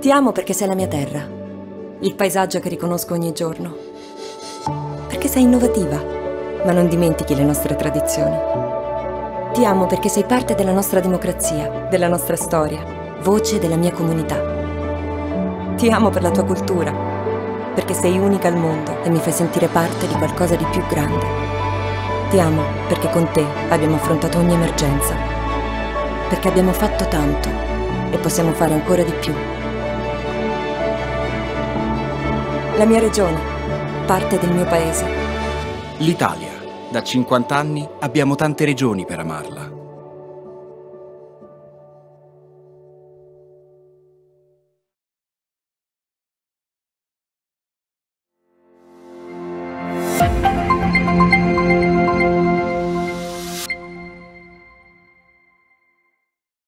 Ti amo perché sei la mia terra, il paesaggio che riconosco ogni giorno. Perché sei innovativa, ma non dimentichi le nostre tradizioni. Ti amo perché sei parte della nostra democrazia, della nostra storia, voce della mia comunità. Ti amo per la tua cultura, perché sei unica al mondo e mi fai sentire parte di qualcosa di più grande. Ti amo perché con te abbiamo affrontato ogni emergenza, perché abbiamo fatto tanto e possiamo fare ancora di più. La mia regione, parte del mio paese. L'Italia. Da 50 anni abbiamo tante regioni per amarla.